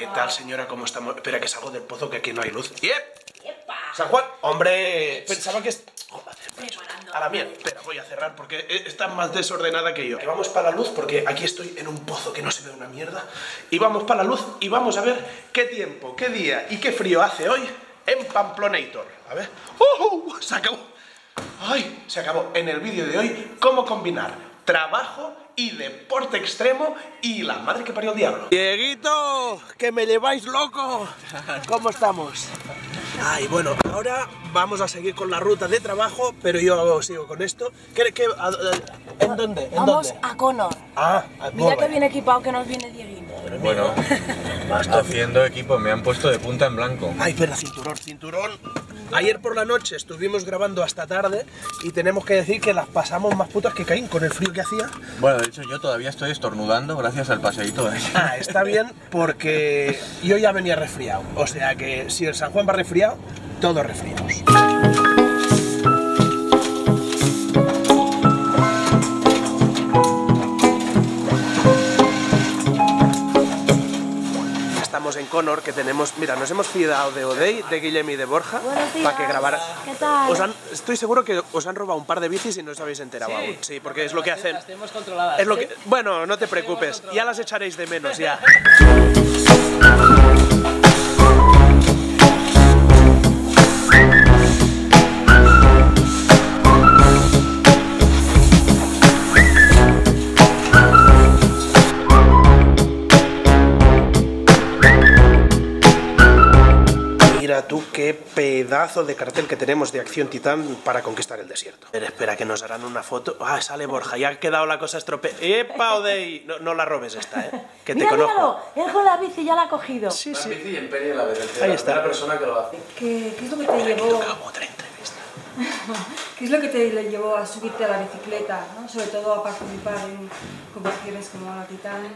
¿Qué tal, señora? ¿Cómo estamos? Espera, que salgo del pozo, que aquí no hay luz. ¡Yep! San Juan, hombre, pensaba que... Joder. A la mierda. Espera, voy a cerrar porque e- está más desordenada que yo. Que vamos para la luz porque aquí estoy en un pozo que no se ve una mierda. Y vamos para la luz y vamos a ver qué tiempo, qué día y qué frío hace hoy en Pamplonator. A ver. ¡Uh! Se acabó. ¡Ay! Se acabó. En el vídeo de hoy, cómo combinar trabajo y deporte extremo y la madre que parió el diablo. Dieguito, que me lleváis loco. ¿Cómo estamos? Ay, bueno, ahora vamos a seguir con la ruta de trabajo, pero yo sigo con esto. ¿Qué, qué- a- a- ¿En dónde? ¿En Vamos dónde? a Connor. Ah, a- Mira que bien equipado que nos viene Dieguito. Bueno, haciendo equipo, me han puesto de punta en blanco. Ay, espera, cinturón, cinturón. Ayer por la noche estuvimos grabando hasta tarde y tenemos que decir que las pasamos más putas que Caín con el frío que hacía. Bueno, de hecho yo todavía estoy estornudando gracias al paseíto. Ah, está bien porque yo ya venía resfriado. O sea que si el San Juan va resfriado, todos resfriados. Connor, que tenemos... Mira, nos hemos fiado de Odey, de Guillem y de Borja para que grabara... ¿Qué tal? Os han- estoy seguro que os han robado un par de bicis y no os habéis enterado aún. Sí, porque es lo que hacen... Las tenemos controladas. Es lo que, bueno, no te preocupes, ya las echaréis de menos ya. pedazo de cartel que tenemos de Acción Titán para conquistar el desierto. Espera, espera, que nos harán una foto. Ah, sale Borja, ya ha quedado la cosa estropeada. ¡Epa, Odey! No, no la robes esta, ¿eh? Que te Mira, conozco. míralo, él con la bici ya la ha cogido. Sí, sí. bici en Peri la. Ahí está. persona que lo hace. ¿Qué, qué es lo que te llevó, Acabo otra entrevista. qué es lo que te le llevó a subirte a la bicicleta, ¿no? sobre todo a participar en competiciones como la Titán?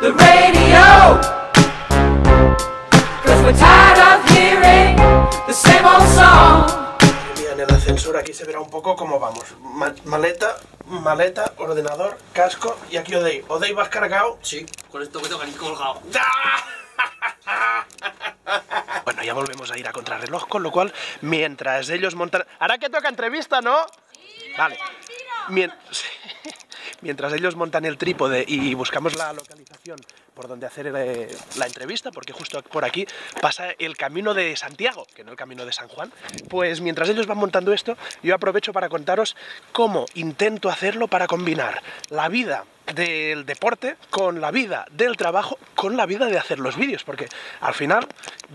the radio. Cause we're tired of hearing the same old song. Mira, en el ascensor aquí se verá un poco cómo vamos. Ma- maleta, maleta, ordenador, casco y aquí Odey. ¿Odey vas cargado? Sí, con esto tengo aquí colgado. Bueno, ya volvemos a ir a contrarreloj, con lo cual, mientras ellos montan... Ahora que toca entrevista, ¿no? Vale. Mien- sí. Mientras ellos montan el trípode y buscamos la localización por donde hacer eh, la entrevista, porque justo por aquí pasa el camino de Santiago, que no el camino de San Juan, pues mientras ellos van montando esto, yo aprovecho para contaros cómo intento hacerlo para combinar la vida del deporte con la vida del trabajo, con la vida de hacer los vídeos, porque al final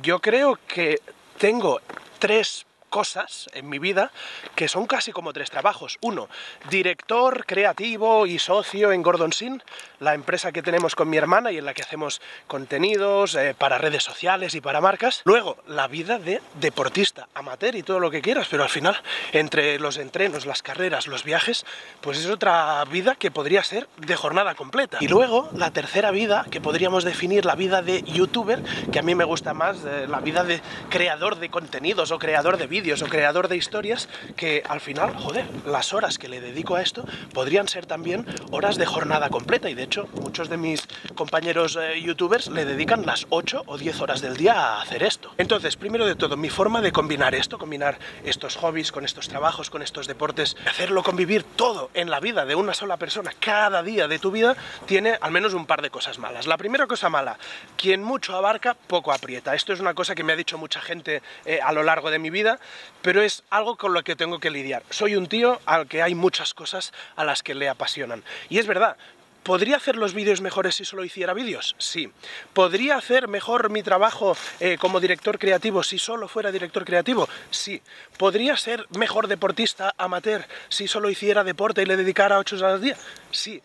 yo creo que tengo tres cosas en mi vida que son casi como tres trabajos. Uno, director creativo y socio en Gordon Sin, la empresa que tenemos con mi hermana y en la que hacemos contenidos eh, para redes sociales y para marcas. Luego, la vida de deportista, amateur y todo lo que quieras, pero al final, entre los entrenos, las carreras, los viajes, pues es otra vida que podría ser de jornada completa. Y luego, la tercera vida, que podríamos definir la vida de youtuber, que a mí me gusta más, eh, la vida de creador de contenidos o creador de vídeos o creador de historias, que al final, joder, las horas que le dedico a esto podrían ser también horas de jornada completa. Y de hecho, muchos de mis compañeros eh, youtubers le dedican las 8 o 10 horas del día a hacer esto. Entonces, primero de todo, mi forma de combinar esto, combinar estos hobbies con estos trabajos, con estos deportes, hacerlo convivir todo en la vida de una sola persona cada día de tu vida, tiene al menos un par de cosas malas. La primera cosa mala, quien mucho abarca, poco aprieta. Esto es una cosa que me ha dicho mucha gente eh, a lo largo de mi vida, pero es algo con lo que tengo que lidiar. Soy un tío al que hay muchas cosas a las que le apasionan. Y es verdad, ¿Podría hacer los vídeos mejores si solo hiciera vídeos? Sí. ¿Podría hacer mejor mi trabajo eh, como director creativo si solo fuera director creativo? Sí. ¿Podría ser mejor deportista amateur si solo hiciera deporte y le dedicara ocho horas al día? Sí.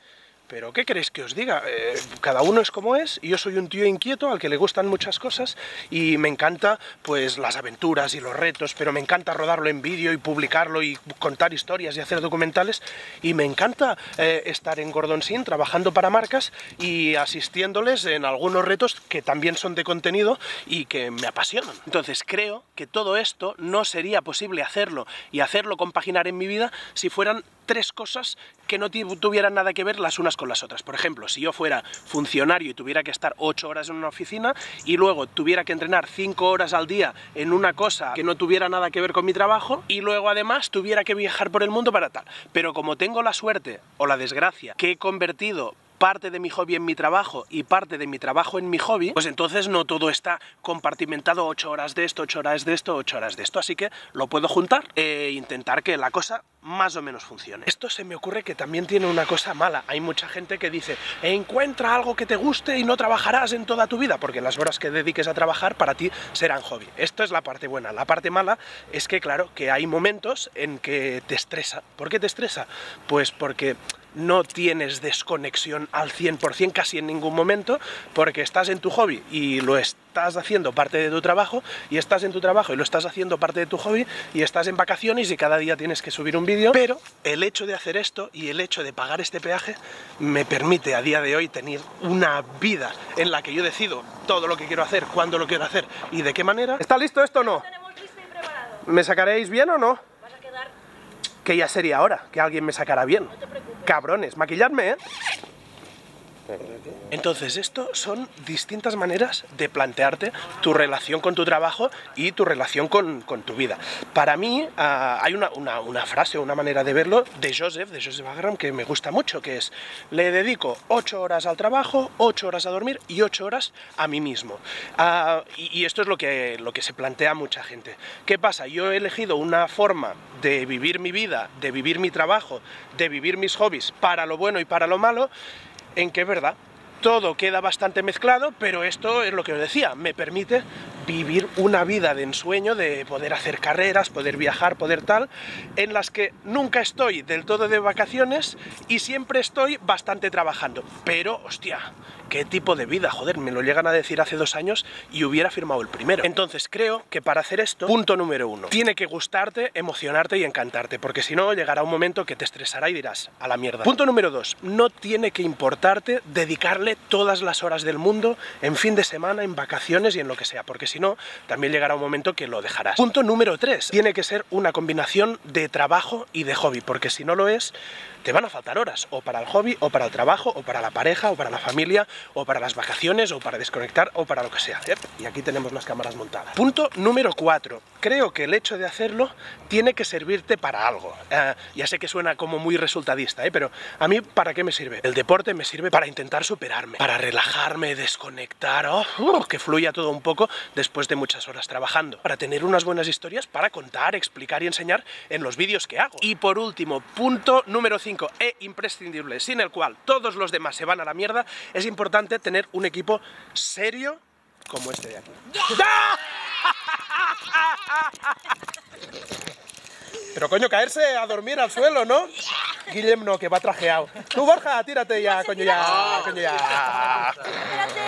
Pero ¿qué queréis que os diga? Eh, cada uno es como es yo soy un tío inquieto al que le gustan muchas cosas y me encanta pues las aventuras y los retos, pero me encanta rodarlo en vídeo y publicarlo y contar historias y hacer documentales y me encanta eh, estar en Gordon Sin trabajando para marcas y asistiéndoles en algunos retos que también son de contenido y que me apasionan. Entonces creo que todo esto no sería posible hacerlo y hacerlo compaginar en mi vida si fueran tres cosas que no tuvieran nada que ver las unas con las otras. Por ejemplo, si yo fuera funcionario y tuviera que estar 8 horas en una oficina y luego tuviera que entrenar 5 horas al día en una cosa que no tuviera nada que ver con mi trabajo y luego además tuviera que viajar por el mundo para tal. Pero como tengo la suerte o la desgracia que he convertido parte de mi hobby en mi trabajo y parte de mi trabajo en mi hobby, pues entonces no todo está compartimentado 8 horas de esto, 8 horas de esto, 8 horas de esto. Así que lo puedo juntar e intentar que la cosa más o menos funcione. Esto se me ocurre que también tiene una cosa mala. Hay mucha gente que dice, encuentra algo que te guste y no trabajarás en toda tu vida, porque las horas que dediques a trabajar para ti serán hobby. Esto es la parte buena. La parte mala es que, claro, que hay momentos en que te estresa. ¿Por qué te estresa? Pues porque no tienes desconexión al 100% casi en ningún momento, porque estás en tu hobby y lo estás haciendo parte de tu trabajo, y estás en tu trabajo y lo estás haciendo parte de tu hobby, y estás en vacaciones y cada día tienes que subir un vídeo, pero el hecho de hacer esto y el hecho de pagar este peaje me permite a día de hoy tener una vida en la que yo decido todo lo que quiero hacer, cuándo lo quiero hacer y de qué manera. ¿Está listo esto o no? Tenemos listo y preparado. ¿Me sacaréis bien o no? Que ya sería hora que alguien me sacara bien. Cabrones, maquilladme, ¿eh? Entonces, esto son distintas maneras de plantearte tu relación con tu trabajo y tu relación con, tu vida. Para mí, ah, hay una, una, una frase una manera de verlo de Joseph, de Joseph Agram, que me gusta mucho, que es, le dedico 8 horas al trabajo, 8 horas a dormir y 8 horas a mí mismo. Ah, y, y esto es lo que, lo que se plantea mucha gente. ¿Qué pasa? Yo he elegido una forma de vivir mi vida, de vivir mi trabajo, de vivir mis hobbies, para lo bueno y para lo malo, en que es verdad, todo queda bastante mezclado, pero esto es lo que os decía, me permite vivir una vida de ensueño, de poder hacer carreras, poder viajar, poder tal, en las que nunca estoy del todo de vacaciones y siempre estoy bastante trabajando. Pero, hostia, qué tipo de vida, joder, me lo llegan a decir hace dos años y hubiera firmado el primero. Entonces creo que para hacer esto, punto número uno, tiene que gustarte, emocionarte y encantarte, porque si no llegará un momento que te estresará y dirás, a la mierda. Punto número dos, no tiene que importarte dedicarle todas las horas del mundo en fin de semana, en vacaciones y en lo que sea, porque si no, también llegará un momento que lo dejarás. Punto número tres, tiene que ser una combinación de trabajo y de hobby, porque si no lo es, te van a faltar horas, o para el hobby, o para el trabajo, o para la pareja, o para la familia, o para las vacaciones, o para desconectar, o para lo que sea. Y aquí tenemos las cámaras montadas. Punto número 4. Creo que el hecho de hacerlo tiene que servirte para algo. Eh, ya sé que suena como muy resultadista, ¿eh? pero a mí, ¿para qué me sirve? El deporte me sirve para intentar superarme, para relajarme, desconectar, oh, uh, que fluya todo un poco después de muchas horas trabajando, para tener unas buenas historias para contar, explicar y enseñar en los vídeos que hago. Y por último, punto número 5 e imprescindible, sin el cual todos los demás se van a la mierda, es importante tener un equipo serio como este de aquí. Pero coño, caerse a dormir al suelo, ¿no? Guillem no, que va trajeado. Tú, Borja, tírate ya, coño, ya, coño, ya.